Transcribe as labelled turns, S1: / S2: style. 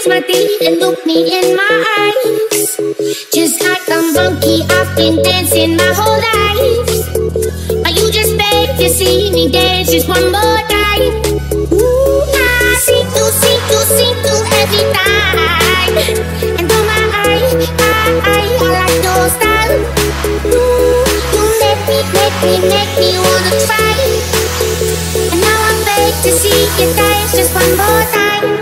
S1: bites my feet and look me in my eyes. Just like a monkey, I've been dancing my whole life. But you just beg to see me dance just one more time. Ooh, I see to see to see to every time. And though my eye, I, I, I like your style. Ooh, you make me, make me, make me wanna try. And now I beg to see you dance just one more time.